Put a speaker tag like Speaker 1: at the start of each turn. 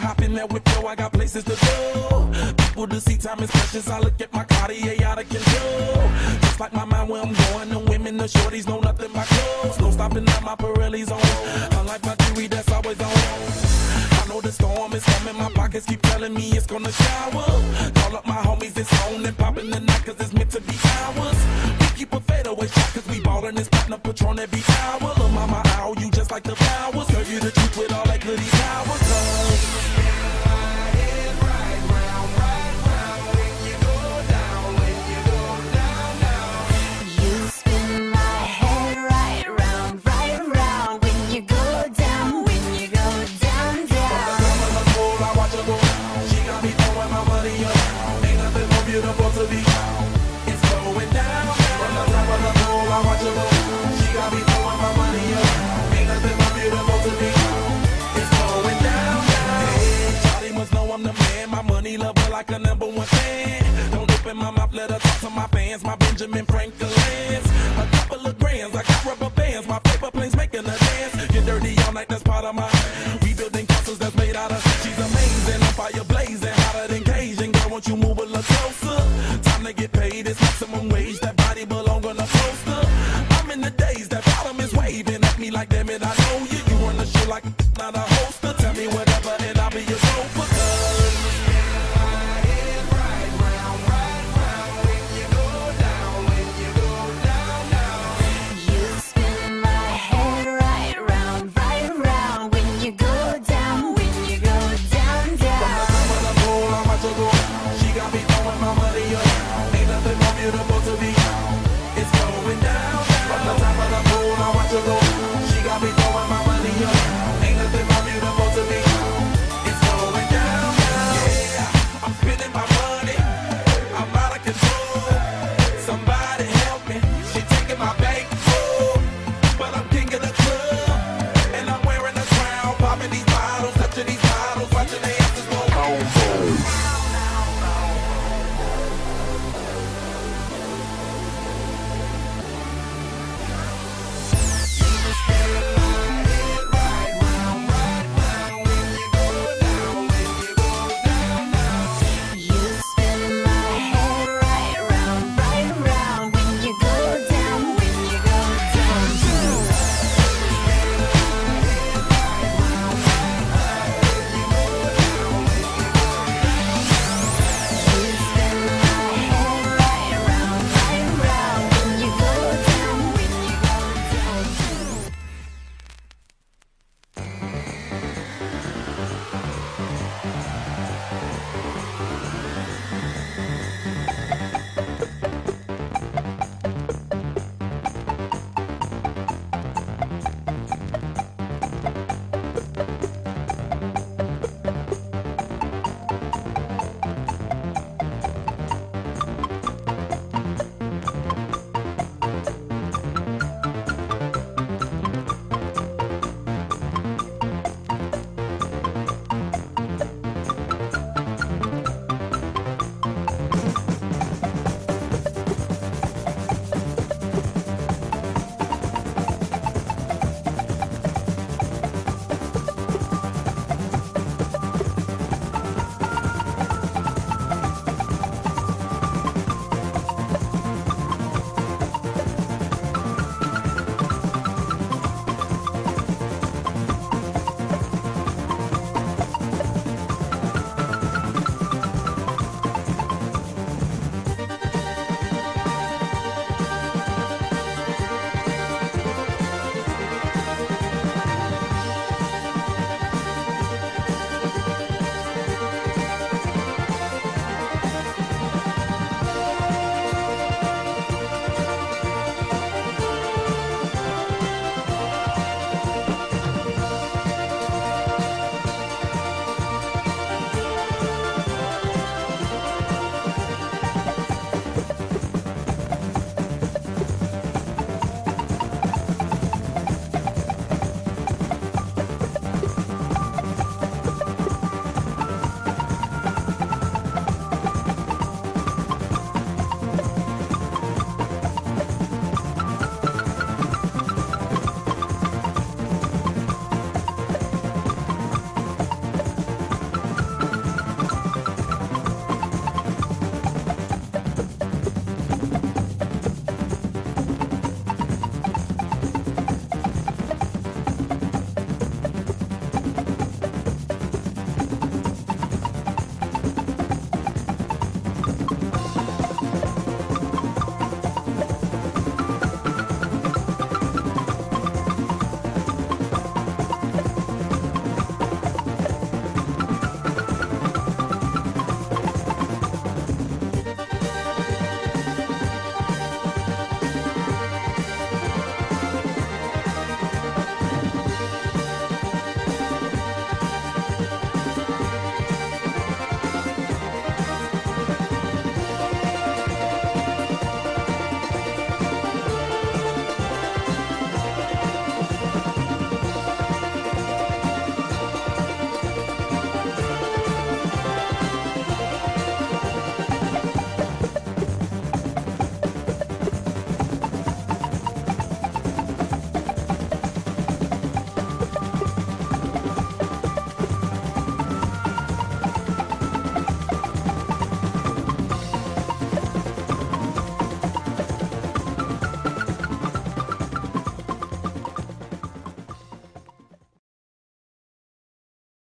Speaker 1: hop in that whip, yo, I got places to go. People to see, time is precious. I look at my Cartier out of control. Just like my mind where I'm going, the women, the shorties know nothing but clothes. No stopping at my Pirelli's on. Unlike my jewelry, that's always on. I know the storm is coming, my pockets keep telling me it's gonna shower. Call up my homies, it's on and popping the night, cause it's meant to be ours. We keep a fadeaway shot, cause we ballin' this platinum patron every hour. Little mama, ow, you just like the flowers. Girl, you the truth with all like a number one fan. Don't open my mouth, let her talk to my fans. My Benjamin Franklin's. A couple of grands, I got rubber bands. My paper planes making a dance. Get dirty all night, that's part of my.